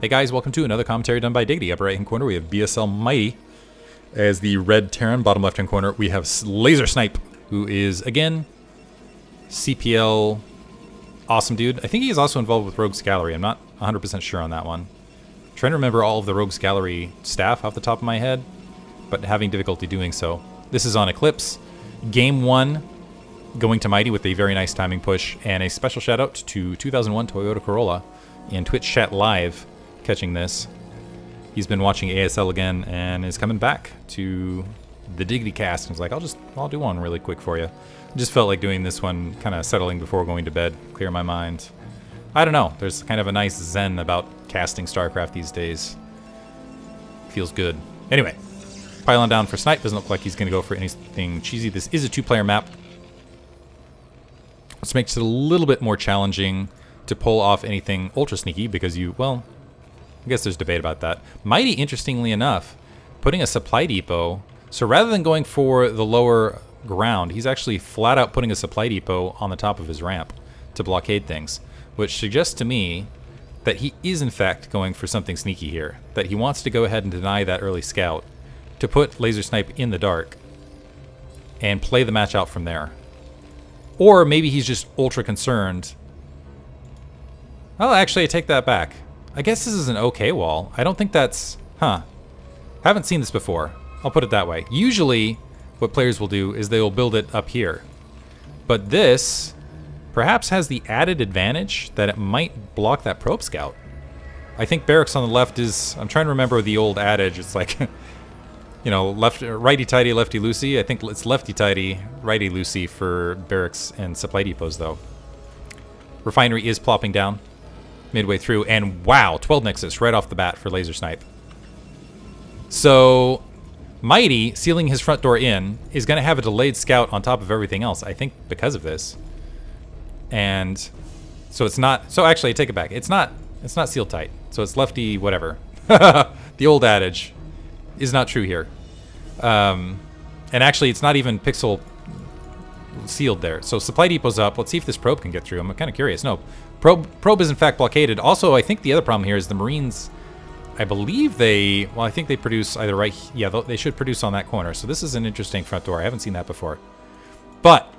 Hey guys, welcome to another commentary done by Diggity. Upper right hand corner, we have BSL Mighty. As the red Terran, bottom left hand corner, we have Laser Snipe, who is, again, CPL awesome dude. I think he is also involved with Rogues Gallery. I'm not 100% sure on that one. I'm trying to remember all of the Rogues Gallery staff off the top of my head, but having difficulty doing so. This is on Eclipse. Game 1, going to Mighty with a very nice timing push, and a special shout out to 2001 Toyota Corolla in Twitch chat live catching this. He's been watching ASL again and is coming back to the Diggity cast. And he's like, I'll just, I'll do one really quick for you. Just felt like doing this one, kind of settling before going to bed, clear my mind. I don't know. There's kind of a nice zen about casting StarCraft these days. Feels good. Anyway, pylon down for Snipe. Doesn't look like he's going to go for anything cheesy. This is a two-player map. Which makes it a little bit more challenging to pull off anything ultra sneaky because you, well, I guess there's debate about that. Mighty, interestingly enough, putting a supply depot. So rather than going for the lower ground, he's actually flat out putting a supply depot on the top of his ramp to blockade things, which suggests to me that he is in fact going for something sneaky here, that he wants to go ahead and deny that early scout to put laser snipe in the dark and play the match out from there. Or maybe he's just ultra concerned. Well, actually, I take that back. I guess this is an okay wall. I don't think that's... Huh. Haven't seen this before. I'll put it that way. Usually, what players will do is they will build it up here. But this perhaps has the added advantage that it might block that probe scout. I think barracks on the left is... I'm trying to remember the old adage. It's like... you know, left, righty-tighty, lefty-loosey. I think it's lefty-tighty, righty-loosey for barracks and supply depots, though. Refinery is plopping down midway through, and wow, 12 Nexus right off the bat for Laser Snipe. So, Mighty, sealing his front door in, is going to have a delayed scout on top of everything else, I think because of this. And so it's not, so actually I take it back. It's not, it's not sealed tight. So it's lefty whatever. the old adage is not true here. Um, and actually it's not even pixel sealed there. So supply depot's up. Let's see if this probe can get through. I'm kind of curious. No, probe probe is in fact blockaded. Also, I think the other problem here is the Marines. I believe they, well, I think they produce either right, yeah, they should produce on that corner. So this is an interesting front door. I haven't seen that before. But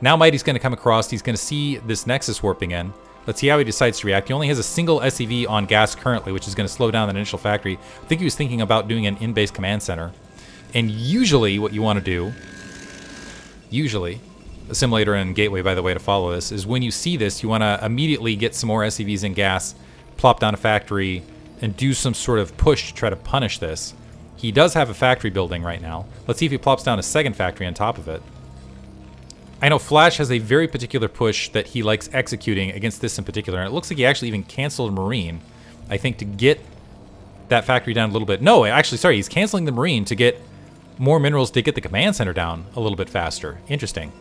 now Mighty's going to come across. He's going to see this Nexus warping in. Let's see how he decides to react. He only has a single SCV on gas currently, which is going to slow down that initial factory. I think he was thinking about doing an in-base command center. And usually what you want to do, usually, Assimilator and Gateway, by the way, to follow this, is when you see this, you want to immediately get some more SCVs and gas, plop down a factory, and do some sort of push to try to punish this. He does have a factory building right now. Let's see if he plops down a second factory on top of it. I know Flash has a very particular push that he likes executing against this in particular, and it looks like he actually even canceled Marine, I think, to get that factory down a little bit. No, actually, sorry, he's canceling the Marine to get more minerals to get the command center down a little bit faster. Interesting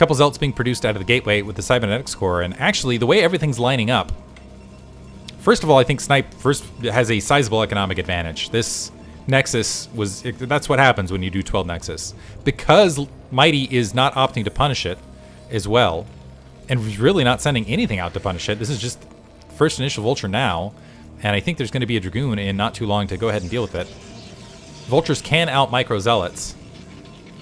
couple Zealots being produced out of the gateway with the cybernetics core, and actually the way everything's lining up. First of all, I think Snipe first has a sizable economic advantage. This Nexus was that's what happens when you do 12 Nexus. Because Mighty is not opting to punish it as well, and really not sending anything out to punish it. This is just first initial Vulture now, and I think there's going to be a Dragoon in not too long to go ahead and deal with it. Vultures can out micro Zealots,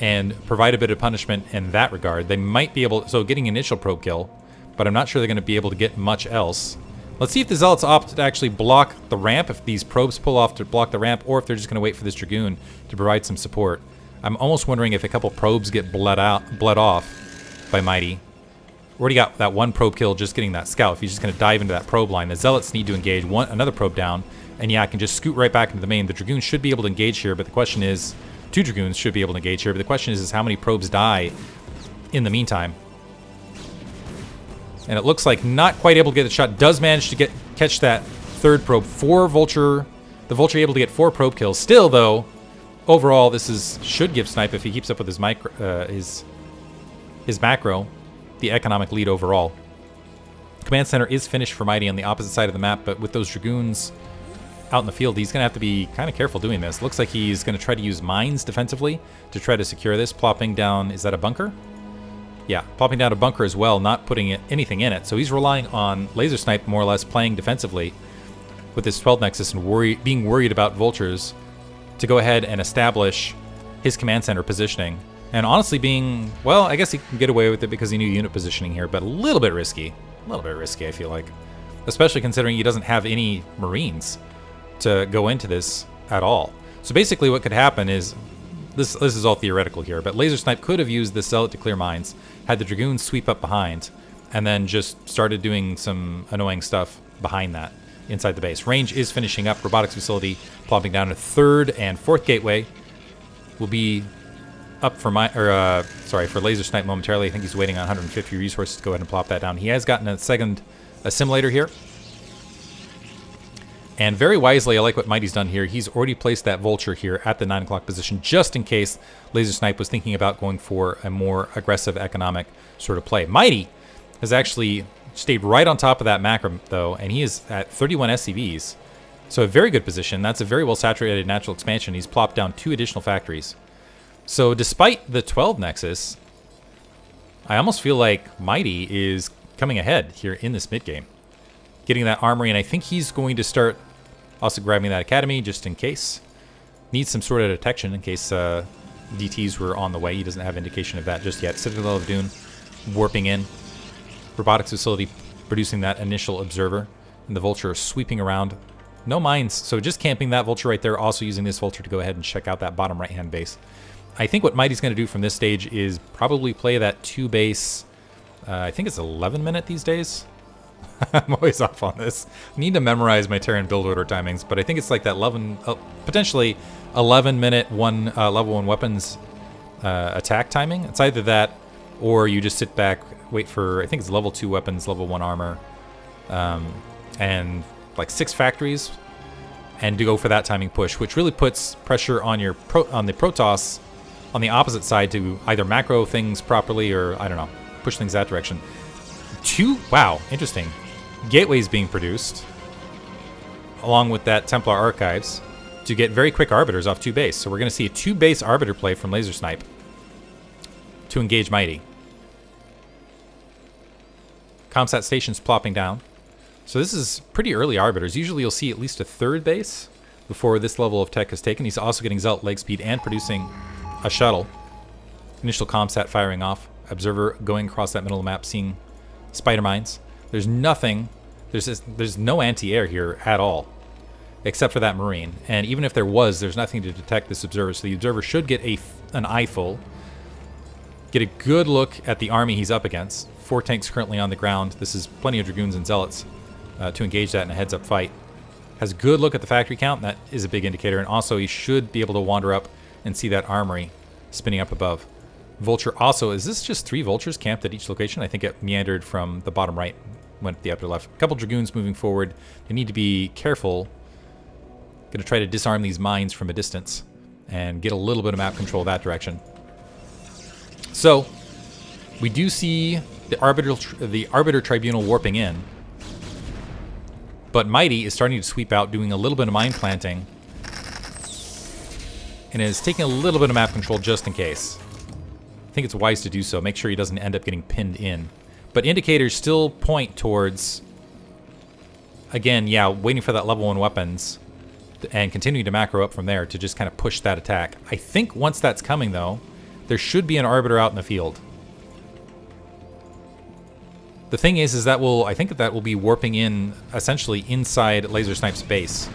and provide a bit of punishment in that regard. They might be able, so getting initial probe kill, but I'm not sure they're going to be able to get much else. Let's see if the Zealots opt to actually block the ramp, if these probes pull off to block the ramp, or if they're just going to wait for this Dragoon to provide some support. I'm almost wondering if a couple probes get bled out, bled off by Mighty. Already got that one probe kill just getting that scout. If he's just going to dive into that probe line, the Zealots need to engage one another probe down, and yeah, I can just scoot right back into the main. The Dragoon should be able to engage here, but the question is, Two Dragoons should be able to engage here, but the question is, is how many probes die in the meantime. And it looks like not quite able to get the shot. Does manage to get catch that third probe. Four Vulture. The Vulture able to get four probe kills. Still, though, overall, this is should give Snipe if he keeps up with his micro, uh, his his macro, the economic lead overall. Command center is finished for Mighty on the opposite side of the map, but with those Dragoons out in the field, he's going to have to be kind of careful doing this. Looks like he's going to try to use mines defensively to try to secure this. Plopping down, is that a bunker? Yeah, plopping down a bunker as well, not putting anything in it. So he's relying on Laser Snipe more or less playing defensively with this 12 Nexus and worry, being worried about vultures to go ahead and establish his command center positioning. And honestly being, well, I guess he can get away with it because he knew unit positioning here, but a little bit risky. A little bit risky, I feel like. Especially considering he doesn't have any Marines to go into this at all. So basically what could happen is, this, this is all theoretical here, but Laser Snipe could have used the Zealot to clear mines, had the Dragoons sweep up behind, and then just started doing some annoying stuff behind that inside the base. Range is finishing up. Robotics facility plopping down a third and fourth gateway will be up for my or uh, sorry for laser snipe momentarily. I think he's waiting on 150 resources to go ahead and plop that down. He has gotten a second assimilator here. And very wisely, I like what Mighty's done here. He's already placed that Vulture here at the 9 o'clock position, just in case Laser Snipe was thinking about going for a more aggressive economic sort of play. Mighty has actually stayed right on top of that macro, though, and he is at 31 SCVs. So a very good position. That's a very well saturated natural expansion. He's plopped down two additional factories. So despite the 12 Nexus, I almost feel like Mighty is coming ahead here in this mid game. Getting that armory, and I think he's going to start also grabbing that academy just in case. Needs some sort of detection in case uh, DTs were on the way. He doesn't have indication of that just yet. Citadel of Adun warping in robotics facility producing that initial observer, and the vulture sweeping around. No mines, so just camping that vulture right there, also using this vulture to go ahead and check out that bottom right-hand base. I think what Mighty's going to do from this stage is probably play that two base, uh, I think it's 11 minute these days. I'm always off on this. I need to memorize my Terran build order timings, but I think it's like that 11, uh, potentially 11 minute one uh, level one weapons uh, attack timing. It's either that or you just sit back, wait for, I think it's level 2 weapons, level 1 armor, um, and like 6 factories, and to go for that timing push, which really puts pressure on your pro on the Protoss on the opposite side to either macro things properly or, I don't know, push things that direction. Two, wow, interesting. Gateways being produced, along with that Templar Archives, to get very quick Arbiters off two base. So we're going to see a two base Arbiter play from Laser Snipe to engage Mighty. Comsat stations plopping down. So this is pretty early Arbiters. Usually you'll see at least a third base before this level of tech is taken. He's also getting Zealot leg speed and producing a shuttle. Initial Comsat firing off. Observer going across that middle of the map, seeing spider mines. There's nothing, there's, just, there's no anti-air here at all, except for that Marine. And even if there was, there's nothing to detect this observer. So the observer should get a, an eyeful get a good look at the army he's up against. Four tanks currently on the ground. This is plenty of Dragoons and Zealots uh, to engage that in a heads-up fight. Has a good look at the factory count. That is a big indicator. And also, he should be able to wander up and see that armory spinning up above. Vulture also, is this just three Vultures camped at each location? I think it meandered from the bottom right, went to the upper left. A couple Dragoons moving forward. They need to be careful. Going to try to disarm these mines from a distance and get a little bit of map control that direction. So, we do see the Arbiter, the Arbiter Tribunal warping in. But Mighty is starting to sweep out, doing a little bit of mine planting. And is taking a little bit of map control just in case. Think it's wise to do so. Make sure he doesn't end up getting pinned in. But indicators still point towards, again, yeah, waiting for that level 1 weapons and continuing to macro up from there to just kind of push that attack. I think once that's coming, though, there should be an Arbiter out in the field. The thing is, is that will, I think that that will be warping in, essentially, inside Laser Snipe's base.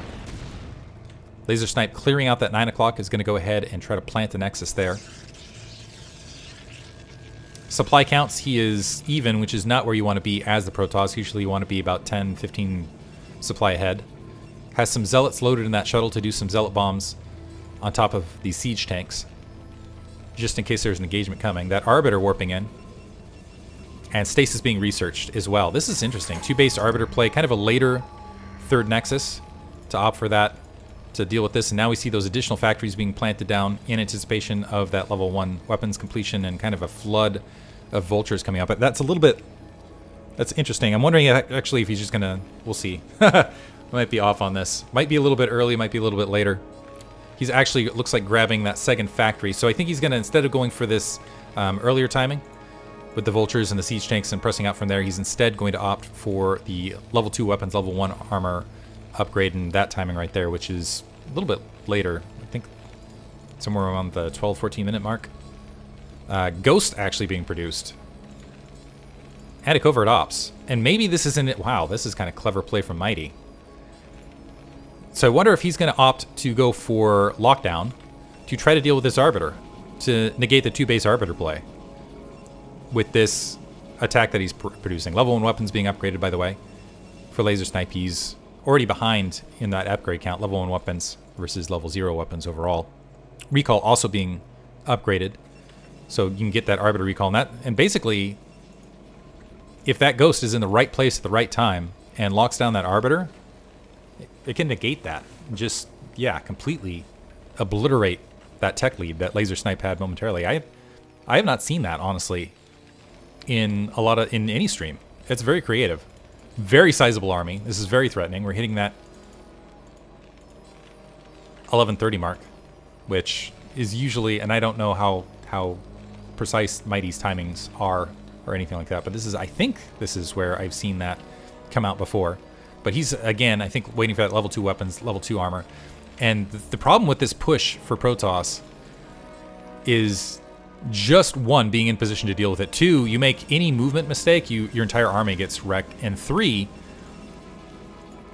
Laser Snipe clearing out that 9 o'clock is going to go ahead and try to plant the Nexus there. Supply counts, he is even, which is not where you want to be as the Protoss. Usually you want to be about 10, 15 supply ahead. Has some Zealots loaded in that shuttle to do some Zealot bombs on top of these siege tanks just in case there's an engagement coming. That Arbiter warping in. And Stasis being researched as well. This is interesting. Two base Arbiter play, kind of a later third Nexus to opt for that to deal with this. And now we see those additional factories being planted down in anticipation of that level 1 weapons completion and kind of a flood of vultures coming up. But that's a little bit... That's interesting. I'm wondering if, actually if he's just to... We'll see. I might be off on this. Might be a little bit early, might be a little bit later he's actually looks like grabbing that second factory. So I think he's to, instead of going for this um, earlier timing with the vultures and the siege tanks and pressing out from there, he's instead going to opt for the level 2 weapons, level 1 armor upgrade in that timing right there, which is a little bit later. I think somewhere around the 12, 14 minute mark. Uh, Ghost actually being produced. And a covert ops. And maybe this isn't it. Wow, this is kind of clever play from Mighty. So I wonder if he's going to opt to go for lockdown to try to deal with this Arbiter, to negate the two base Arbiter play. With this attack that he's pr producing. Level 1 weapons being upgraded, by the way. For Laser Snipe, he's already behind in that upgrade count. Level 1 weapons versus level 0 weapons overall. Recall also being upgraded. So you can get that Arbiter recall. And, that, and basically, if that Ghost is in the right place at the right time and locks down that Arbiter, it can negate that. Just, yeah, completely obliterate that tech lead that Laser Snipe had momentarily. I, I have not seen that, honestly, in a lot of, in any stream. It's very creative. Very sizable army. This is very threatening. We're hitting that 1130 mark, which is usually, and I don't know how, how precise Mighty's timings are or anything like that, but this is, I think this is where I've seen that come out before. But he's, again, I think waiting for that level 2 weapons, level 2 armor. And the, the problem with this push for Protoss is just one, being in position to deal with it. Two, you make any movement mistake, you your entire army gets wrecked. And three,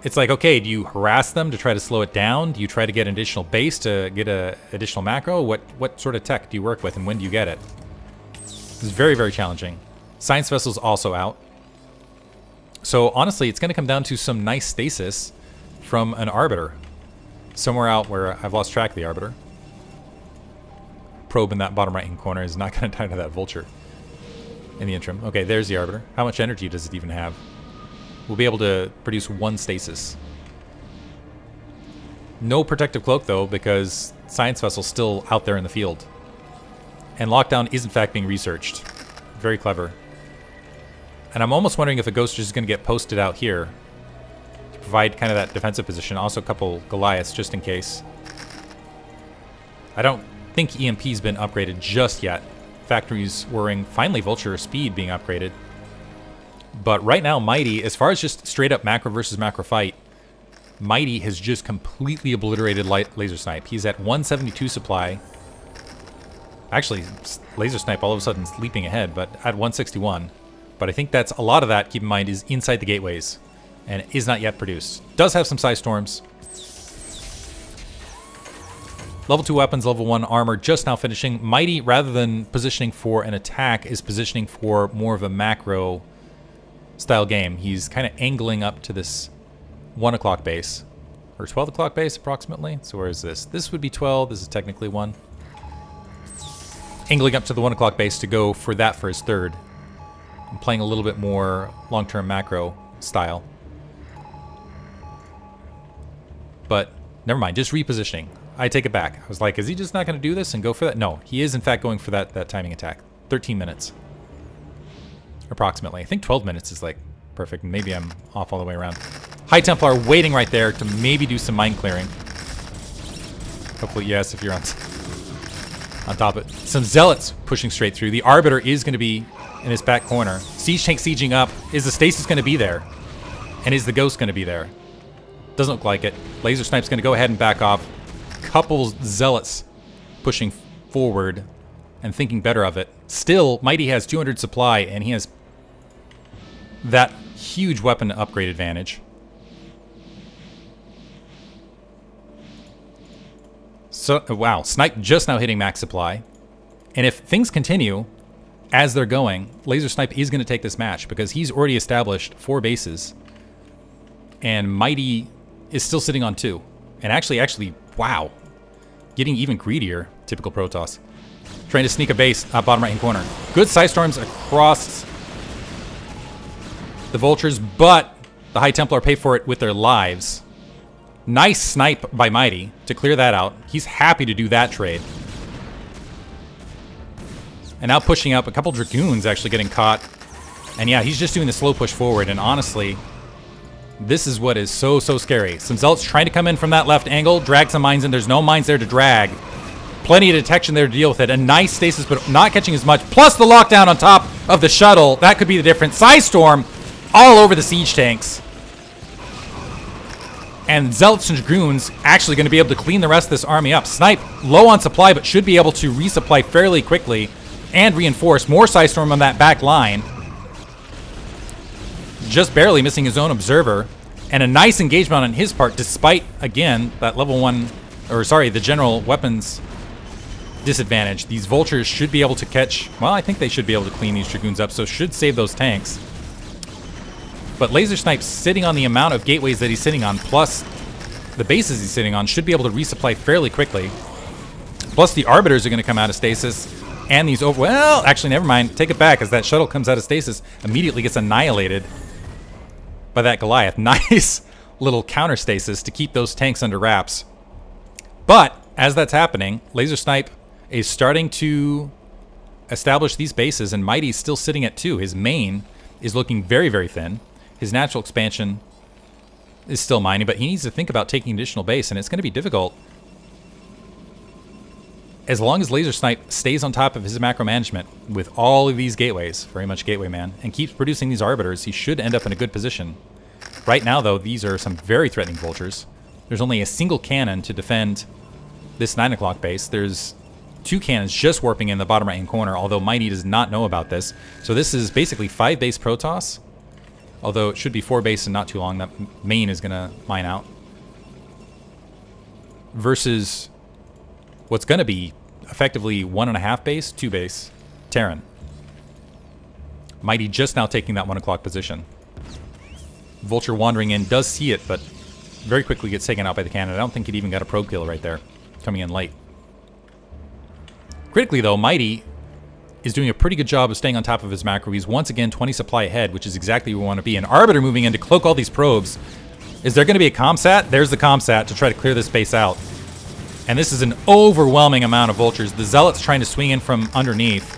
it's like, okay, do you harass them to try to slow it down? Do you try to get an additional base to get a additional macro? What what sort of tech do you work with and when do you get it? It's very, very challenging. Science Vessel's also out. So honestly, it's going to come down to some nice stasis from an Arbiter. Somewhere out where I've lost track of the Arbiter. Probe in that bottom right-hand corner is not going to die to that Vulture in the interim. Okay, there's the Arbiter. How much energy does it even have? We'll be able to produce one stasis. No protective cloak, though, because Science Vessel's still out there in the field. And Lockdown is, in fact, being researched. Very clever. And I'm almost wondering if a Ghost is going to get posted out here to provide kind of that defensive position. Also a couple Goliaths just in case. I don't think EMP's been upgraded just yet. Factories worrying. Finally, Vulture speed being upgraded. But right now, Mighty, as far as just straight up macro versus macro fight, Mighty has just completely obliterated light Laser Snipe. He's at 172 supply. Actually, Laser Snipe all of a sudden is leaping ahead, but at 161. But I think that's a lot of that, keep in mind, is inside the gateways and is not yet produced. Does have some Psi Storms. Level 2 weapons, level 1 armor, just now finishing. Mighty, rather than positioning for an attack, is positioning for more of a macro style game. He's kind of angling up to this 1 o'clock base. Or 12 o'clock base, approximately. So where is this? This would be 12. This is technically 1. Angling up to the 1 o'clock base to go for that for his third. I'm playing a little bit more long-term macro style. But never mind, just repositioning. I take it back. I was like, is he just not going to do this and go for that? No, he is in fact going for that, that timing attack. 13 minutes. Approximately. I think 12 minutes is like perfect. Maybe I'm off all the way around. High Templar waiting right there to maybe do some mine clearing. Hopefully, yes, if you're on, on top of it. Some Zealots pushing straight through. The Arbiter is going to be in his back corner. Siege tank sieging up. Is the Stasis going to be there? And is the Ghost going to be there? Doesn't look like it. Laser Snipe's going to go ahead and back off. Couple Zealots pushing forward and thinking better of it. Still, Mighty has 200 supply, and he has that huge weapon upgrade advantage. So, wow, Snipe just now hitting max supply. And if things continue, as they're going, Laser Snipe is going to take this match because he's already established four bases. And Mighty is still sitting on two. And actually, actually, wow. Getting even greedier, typical Protoss. Trying to sneak a base up bottom right hand corner. Good Psi Storms across the Vultures, but the High Templar pay for it with their lives. Nice snipe by Mighty to clear that out. He's happy to do that trade. And now pushing up, a couple Dragoons actually getting caught. And yeah, he's just doing the slow push forward. And honestly, this is what is so, so scary. Some Zealots trying to come in from that left angle, drag some mines in. There's no mines there to drag. Plenty of detection there to deal with it. A nice stasis, but not catching as much. Plus the lockdown on top of the shuttle. That could be the difference. Storm all over the siege tanks. And Zealots and Dragoons actually going to be able to clean the rest of this army up. Snipe low on supply, but should be able to resupply fairly quickly and reinforce. More Psystorm on that back line. Just barely missing his own Observer. And a nice engagement on his part, despite, again, that level 1, or sorry, the general weapons disadvantage. These Vultures should be able to catch, well, I think they should be able to clean these Dragoons up, so should save those tanks. But Laser Snipe sitting on the amount of gateways that he's sitting on, plus the bases he's sitting on, should be able to resupply fairly quickly. Plus the Arbiters are going to come out of stasis, and these over... Well, actually, never mind. Take it back, as that shuttle comes out of stasis, immediately gets annihilated by that Goliath. Nice little counter stasis to keep those tanks under wraps. But as that's happening, Laser Snipe is starting to establish these bases, and Mighty's still sitting at two. His main is looking very, very thin. His natural expansion is still mining, but he needs to think about taking additional base, and it's going to be difficult. As long as Laser Snipe stays on top of his macro management with all of these gateways, very much gateway man, and keeps producing these arbiters, he should end up in a good position. Right now, though, these are some very threatening vultures. There's only a single cannon to defend this 9 o'clock base. There's two cannons just warping in the bottom right-hand corner, although Mighty does not know about this. So this is basically five base Protoss, although it should be four base and not too long. That main is going to mine out. Versus what's going to be effectively one and a half base, two base, Terran. Mighty just now taking that one o'clock position. Vulture wandering in does see it, but very quickly gets taken out by the cannon. I don't think it even got a probe kill right there, coming in late. Critically, though, Mighty is doing a pretty good job of staying on top of his macro. He's once again 20 supply ahead, which is exactly where we want to be. An Arbiter moving in to cloak all these probes. Is there going to be a comsat? There's the comsat to try to clear this space out. And this is an overwhelming amount of vultures. The Zealots trying to swing in from underneath.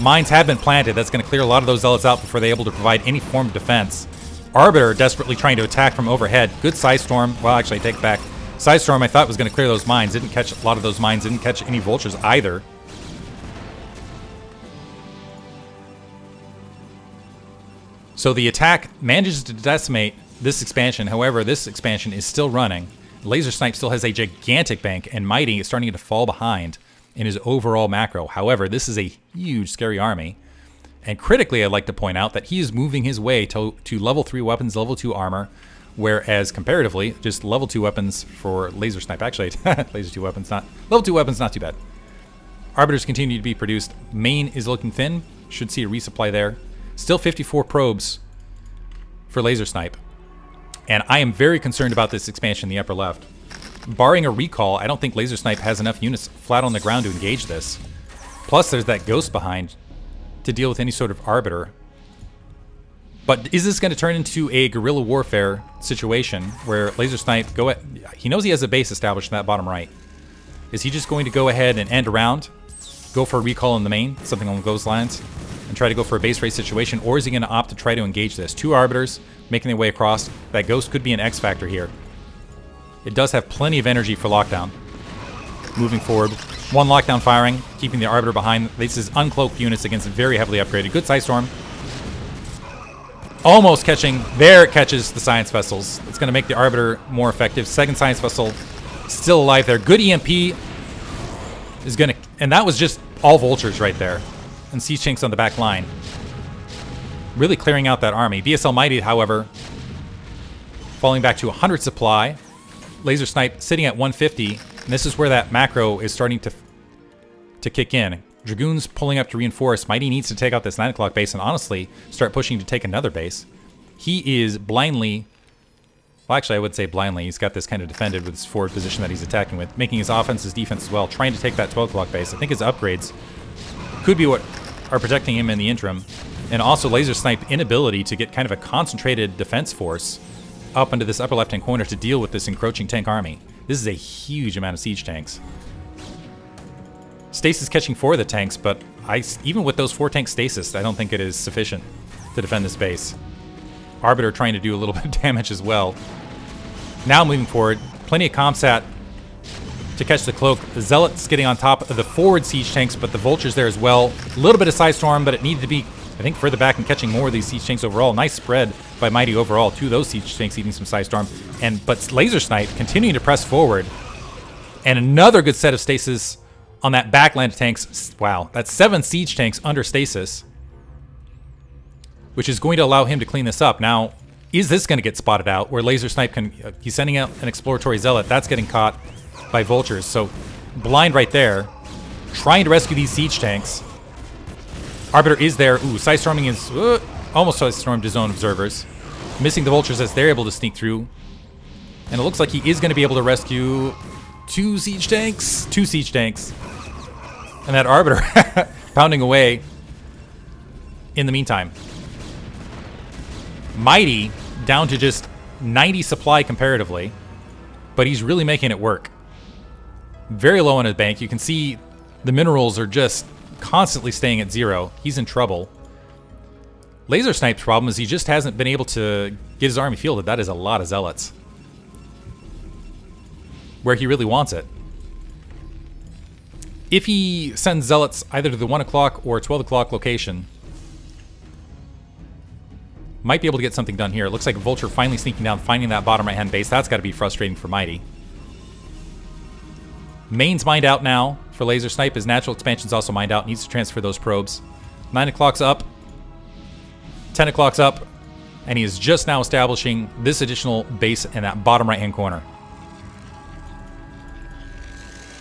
Mines have been planted. That's going to clear a lot of those Zealots out before they're able to provide any form of defense. Arbiter desperately trying to attack from overhead. Good Psi Storm. Well, actually, I take back. Psi Storm I thought was going to clear those mines. Didn't catch a lot of those mines. Didn't catch any vultures either. So the attack manages to decimate this expansion. However, this expansion is still running. Laser Snipe still has a gigantic bank, and Mighty is starting to fall behind in his overall macro. However, this is a huge, scary army. And critically, I'd like to point out that he is moving his way to, to level 3 weapons, level 2 armor, whereas comparatively, just level 2 weapons for Laser Snipe. Actually, Laser 2 weapons, not... Level 2 weapons, not too bad. Arbiters continue to be produced. Main is looking thin. Should see a resupply there. Still 54 probes for laser snipe. And I am very concerned about this expansion in the upper left. Barring a recall, I don't think laser snipe has enough units flat on the ground to engage this. Plus, there's that ghost behind to deal with any sort of arbiter. But is this going to turn into a guerrilla warfare situation where laser snipe go at, he knows he has a base established in that bottom right. Is he just going to go ahead and end around, go for a recall in the main, something along those lines, and try to go for a base race situation, or is he going to opt to try to engage this? Two Arbiters making their way across. That Ghost could be an X factor here. It does have plenty of energy for lockdown. Moving forward. One lockdown firing, keeping the Arbiter behind. This is uncloaked units against very heavily upgraded. Good Psi Storm. Almost catching. There it catches the Science Vessels. It's going to make the Arbiter more effective. Second Science Vessel still alive there. Good EMP is going to... And that was just all Vultures right there and Siege Tanks on the back line. Really clearing out that army. BSL Mighty, however, falling back to 100 supply. Laser Snipe sitting at 150. And this is where that macro is starting to to kick in. Dragoons pulling up to reinforce. Mighty needs to take out this 9 o'clock base and honestly start pushing to take another base. He is blindly, well actually I would say blindly, he's got this kind of defended with his forward position that he's attacking with, making his offense, his defense as well, trying to take that 12 o'clock base. I think his upgrades could be what are protecting him in the interim. And also Laser Snipe inability to get kind of a concentrated defense force up into this upper left-hand corner to deal with this encroaching tank army. This is a huge amount of siege tanks. Stasis catching four of the tanks, but I, even with those four tank stasis, I don't think it is sufficient to defend this base. Arbiter trying to do a little bit of damage as well. Now moving forward, plenty of comsat to catch the cloak. The Zealots getting on top of the forward siege tanks, but the Vultures there as well. A little bit of Psystorm, but it needed to be I think further back and catching more of these siege tanks overall. Nice spread by Mighty overall to those siege tanks eating some Psi Storm. And but Laser Snipe continuing to press forward. And another good set of stasis on that backland tanks. Wow, that's seven siege tanks under stasis. Which is going to allow him to clean this up. Now, is this going to get spotted out where Laser Snipe can... Uh, he's sending out an Exploratory Zealot. That's getting caught by Vultures. So, blind right there. Trying to rescue these siege tanks. Arbiter is there. Ooh, Psi Storming is... Uh, almost Psi Stormed his own observers. Missing the Vultures as they're able to sneak through. And it looks like he is going to be able to rescue two siege tanks. Two siege tanks. And that Arbiter pounding away in the meantime. Mighty down to just 90 supply comparatively, but he's really making it work. Very low on his bank. You can see the minerals are just constantly staying at zero. He's in trouble. Laser Snipe's problem is he just hasn't been able to get his army fielded. That is a lot of zealots. Where he really wants it. If he sends zealots either to the 1 o'clock or 12 o'clock location, might be able to get something done here. It looks like Vulture finally sneaking down, finding that bottom right-hand base. That's got to be frustrating for Mighty. Main's mined out now for Laser Snipe. His natural expansion's also mined out. Needs to transfer those probes. 9 o'clock's up. 10 o'clock's up. And he is just now establishing this additional base in that bottom right-hand corner.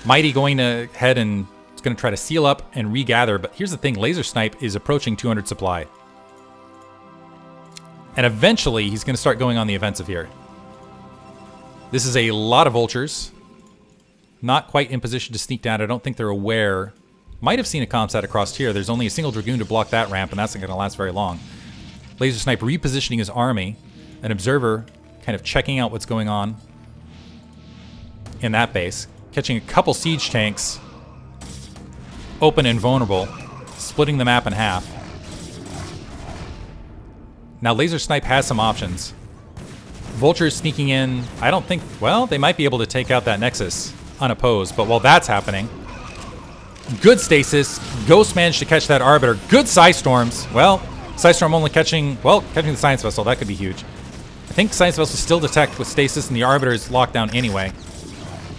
Mighty going to head and it's going to try to seal up and regather. But here's the thing. Laser Snipe is approaching 200 supply. And eventually, he's going to start going on the offensive here. This is a lot of vultures. Not quite in position to sneak down. I don't think they're aware. Might have seen a comsat across here. There's only a single Dragoon to block that ramp, and that's not going to last very long. Laser Snipe repositioning his army. An observer kind of checking out what's going on in that base. Catching a couple siege tanks. Open and vulnerable. Splitting the map in half. Now Laser Snipe has some options. Vulture's sneaking in. I don't think... Well, they might be able to take out that Nexus unopposed. But while that's happening... Good stasis. Ghost managed to catch that Arbiter. Good Psi Storms. Well, Psi Storm only catching... Well, catching the Science Vessel. That could be huge. I think Science Vessel still detect with stasis and the Arbiter is locked down anyway.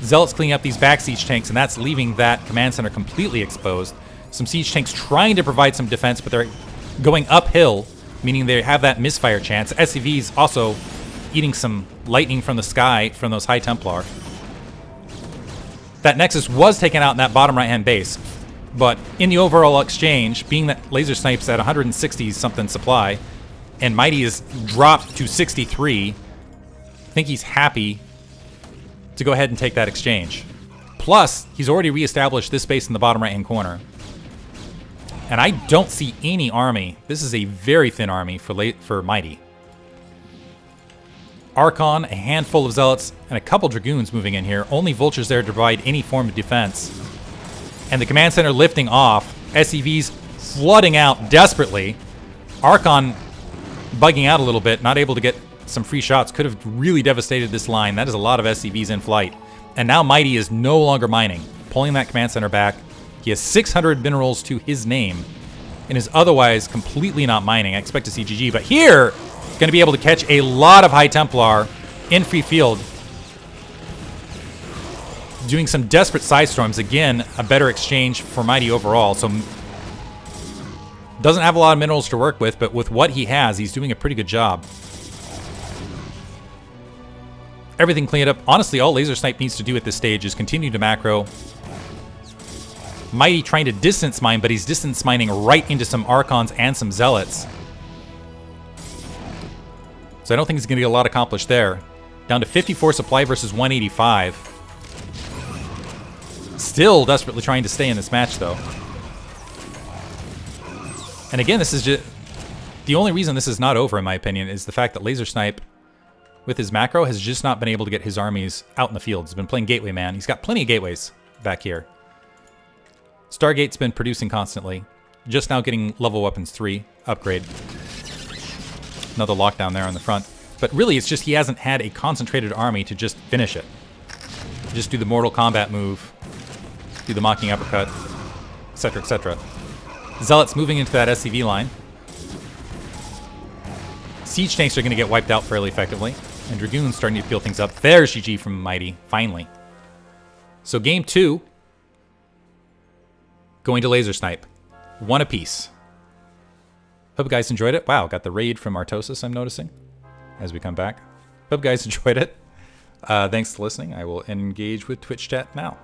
Zealot's cleaning up these back siege tanks, and that's leaving that command center completely exposed. Some siege tanks trying to provide some defense, but they're going uphill meaning they have that misfire chance. SCV's also eating some lightning from the sky from those High Templar. That Nexus was taken out in that bottom right-hand base, but in the overall exchange, being that Laser Snipe's at 160-something supply, and Mighty is dropped to 63, I think he's happy to go ahead and take that exchange. Plus, he's already reestablished this base in the bottom right-hand corner. And I don't see any army. This is a very thin army for late for Mighty. Archon, a handful of Zealots, and a couple Dragoons moving in here. Only Vultures there to provide any form of defense. And the command center lifting off. SCVs flooding out desperately. Archon bugging out a little bit, not able to get some free shots. Could have really devastated this line. That is a lot of SCVs in flight. And now Mighty is no longer mining, pulling that command center back. He has 600 minerals to his name and is otherwise completely not mining. I expect to see GG, but here, going to be able to catch a lot of High Templar in free field. Doing some desperate Psi Storms. Again, a better exchange for Mighty overall. So doesn't have a lot of minerals to work with, but with what he has, he's doing a pretty good job. Everything cleaned up. Honestly, all Laser Snipe needs to do at this stage is continue to macro, Mighty trying to distance mine, but he's distance mining right into some Archons and some Zealots. So I don't think he's going to get a lot accomplished there. Down to 54 supply versus 185. Still desperately trying to stay in this match, though. And again, this is just... The only reason this is not over, in my opinion, is the fact that Laser Snipe, with his macro, has just not been able to get his armies out in the field. He's been playing Gateway Man. He's got plenty of gateways back here. Stargate's been producing constantly. Just now getting level weapons 3 upgrade. Another lockdown there on the front. But really, it's just he hasn't had a concentrated army to just finish it. Just do the Mortal Kombat move, do the Mocking Uppercut, etc., etc. Zealots moving into that SCV line. Siege tanks are going to get wiped out fairly effectively. And Dragoons starting to peel things up. There's GG from Mighty, finally. So game two, going to Laser Snipe. One apiece. Hope you guys enjoyed it. Wow, got the raid from Artosis, I'm noticing, as we come back. Hope you guys enjoyed it. Uh, thanks for listening. I will engage with Twitch chat now.